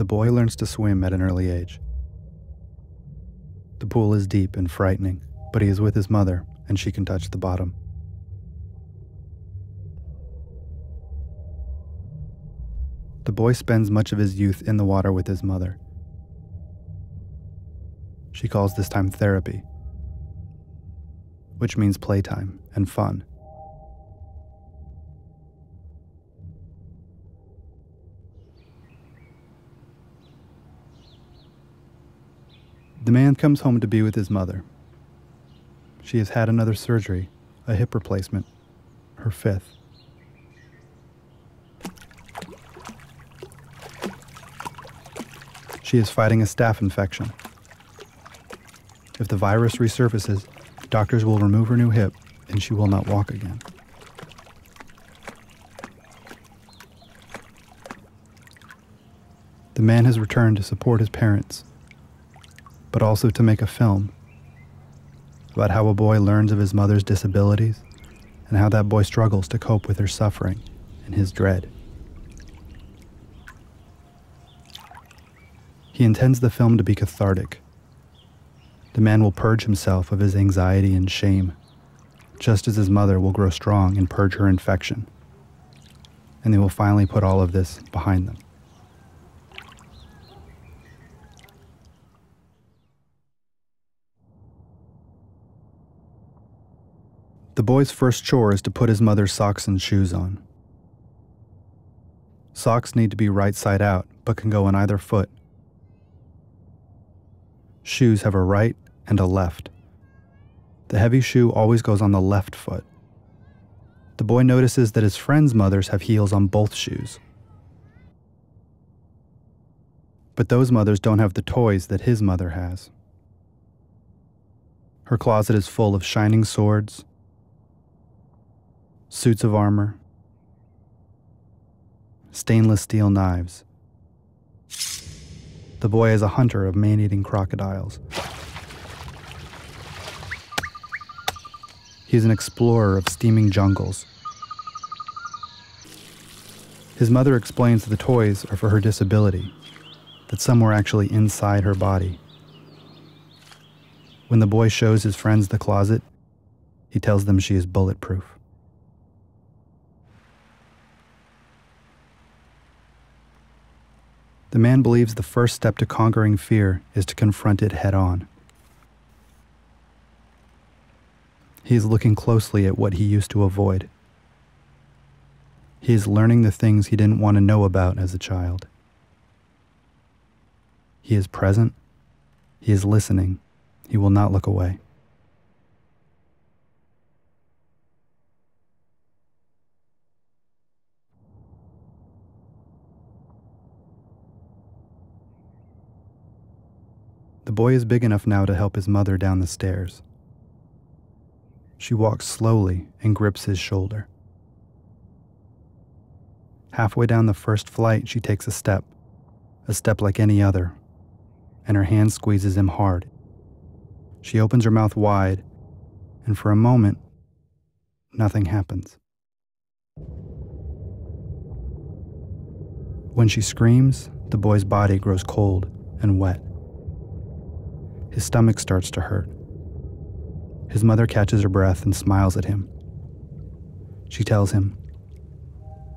The boy learns to swim at an early age. The pool is deep and frightening, but he is with his mother and she can touch the bottom. The boy spends much of his youth in the water with his mother. She calls this time therapy, which means playtime and fun. The man comes home to be with his mother. She has had another surgery, a hip replacement, her fifth. She is fighting a staph infection. If the virus resurfaces, doctors will remove her new hip and she will not walk again. The man has returned to support his parents, but also to make a film about how a boy learns of his mother's disabilities and how that boy struggles to cope with her suffering and his dread. He intends the film to be cathartic. The man will purge himself of his anxiety and shame, just as his mother will grow strong and purge her infection. And they will finally put all of this behind them. The boy's first chore is to put his mother's socks and shoes on. Socks need to be right side out, but can go on either foot. Shoes have a right and a left. The heavy shoe always goes on the left foot. The boy notices that his friends' mothers have heels on both shoes. But those mothers don't have the toys that his mother has. Her closet is full of shining swords, suits of armor, stainless steel knives. The boy is a hunter of man eating crocodiles. He is an explorer of steaming jungles. His mother explains that the toys are for her disability, that some were actually inside her body. When the boy shows his friends the closet, he tells them she is bulletproof. The man believes the first step to conquering fear is to confront it head on. He is looking closely at what he used to avoid. He is learning the things he didn't want to know about as a child. He is present. He is listening. He will not look away. The boy is big enough now to help his mother down the stairs. She walks slowly and grips his shoulder. Halfway down the first flight, she takes a step, a step like any other, and her hand squeezes him hard. She opens her mouth wide, and for a moment, nothing happens. When she screams, the boy's body grows cold and wet. His stomach starts to hurt. His mother catches her breath and smiles at him. She tells him,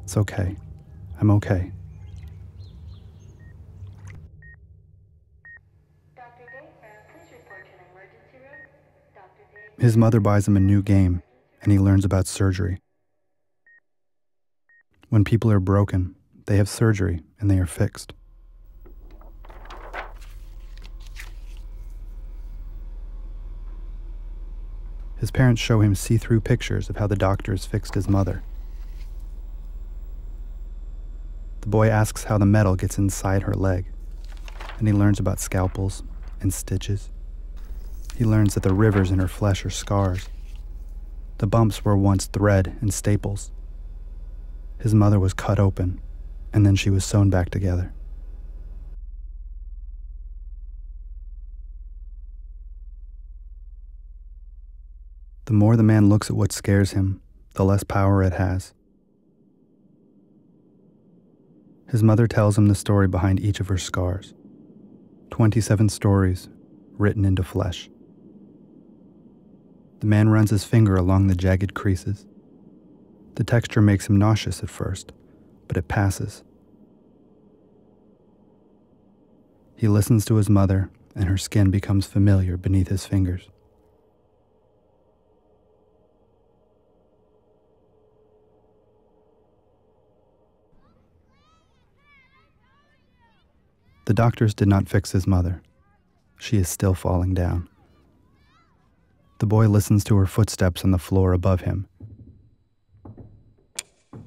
It's okay. I'm okay. His mother buys him a new game, and he learns about surgery. When people are broken, they have surgery and they are fixed. His parents show him see through pictures of how the doctors fixed his mother. The boy asks how the metal gets inside her leg, and he learns about scalpels and stitches. He learns that the rivers in her flesh are scars. The bumps were once thread and staples. His mother was cut open, and then she was sewn back together. The more the man looks at what scares him, the less power it has. His mother tells him the story behind each of her scars 27 stories written into flesh. The man runs his finger along the jagged creases. The texture makes him nauseous at first, but it passes. He listens to his mother, and her skin becomes familiar beneath his fingers. The doctors did not fix his mother. She is still falling down. The boy listens to her footsteps on the floor above him.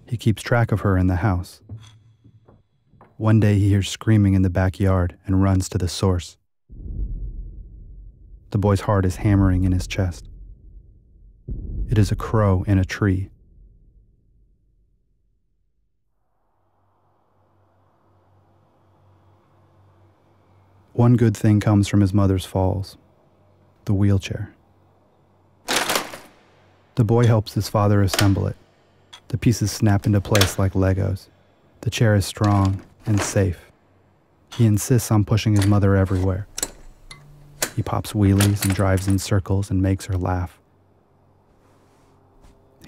He keeps track of her in the house. One day he hears screaming in the backyard and runs to the source. The boy's heart is hammering in his chest. It is a crow in a tree. One good thing comes from his mother's falls the wheelchair. The boy helps his father assemble it. The pieces snap into place like Legos. The chair is strong and safe. He insists on pushing his mother everywhere. He pops wheelies and drives in circles and makes her laugh.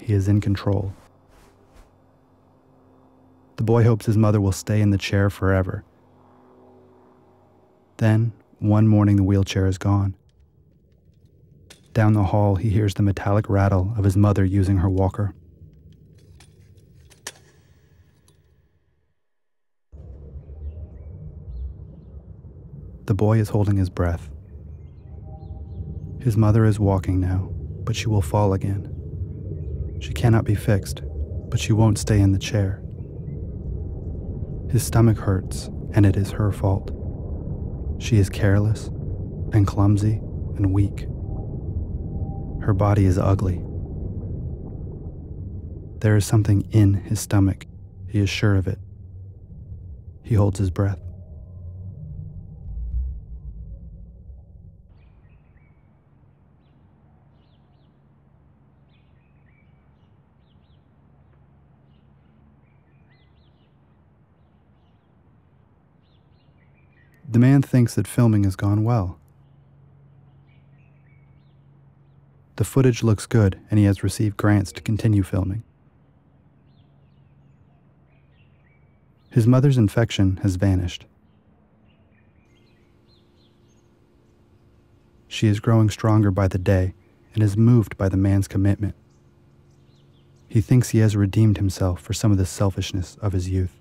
He is in control. The boy hopes his mother will stay in the chair forever. Then, one morning, the wheelchair is gone. Down the hall, he hears the metallic rattle of his mother using her walker. The boy is holding his breath. His mother is walking now, but she will fall again. She cannot be fixed, but she won't stay in the chair. His stomach hurts, and it is her fault. She is careless and clumsy and weak. Her body is ugly. There is something in his stomach. He is sure of it. He holds his breath. The man thinks that filming has gone well. The footage looks good, and he has received grants to continue filming. His mother's infection has vanished. She is growing stronger by the day and is moved by the man's commitment. He thinks he has redeemed himself for some of the selfishness of his youth.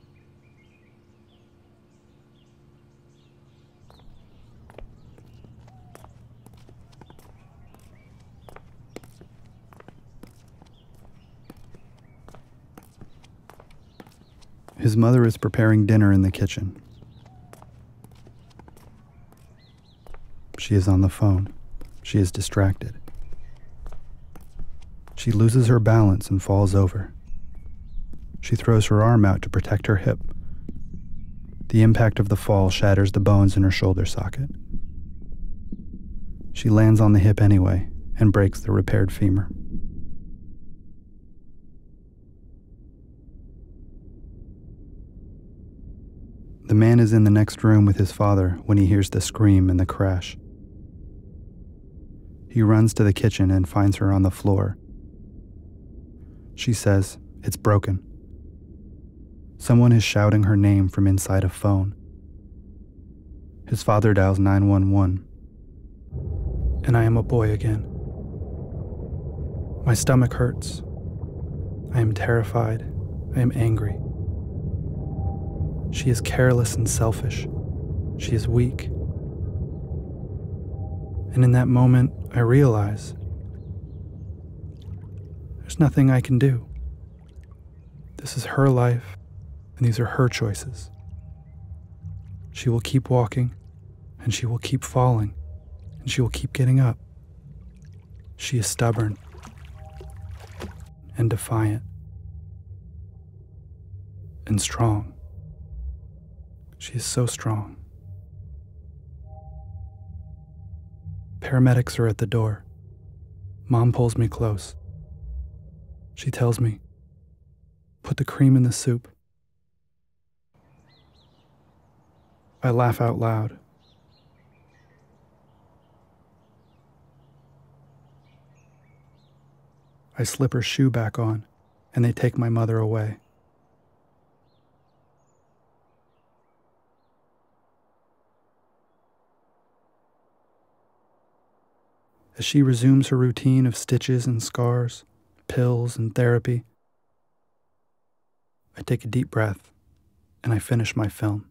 Mother is preparing dinner in the kitchen. She is on the phone. She is distracted. She loses her balance and falls over. She throws her arm out to protect her hip. The impact of the fall shatters the bones in her shoulder socket. She lands on the hip anyway and breaks the repaired femur. The man is in the next room with his father when he hears the scream and the crash. He runs to the kitchen and finds her on the floor. She says, It's broken. Someone is shouting her name from inside a phone. His father dials 911. And I am a boy again. My stomach hurts. I am terrified. I am angry. She is careless and selfish. She is weak. And in that moment, I realize there's nothing I can do. This is her life, and these are her choices. She will keep walking, and she will keep falling, and she will keep getting up. She is stubborn and defiant and strong. She is so strong. Paramedics are at the door. Mom pulls me close. She tells me, Put the cream in the soup. I laugh out loud. I slip her shoe back on, and they take my mother away. As she resumes her routine of stitches and scars, pills and therapy, I take a deep breath and I finish my film.